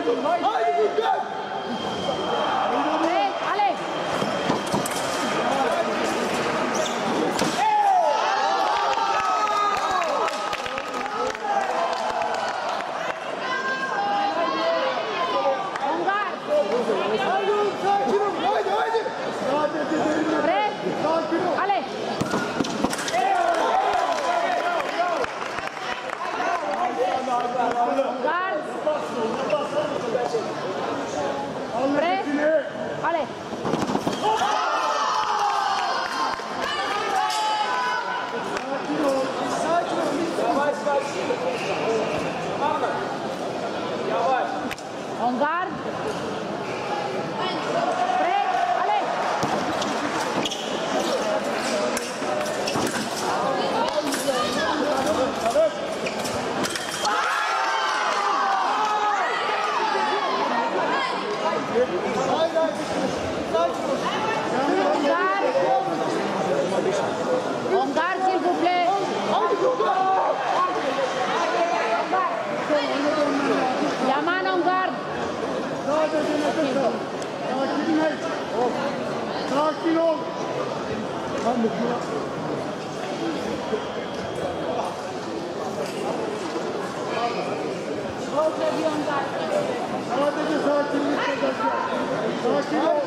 Haydi, haydi, haydi. Sakin et. Sakin ol. Sadece sakinlik kazanacak. Sakin ol.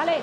Allez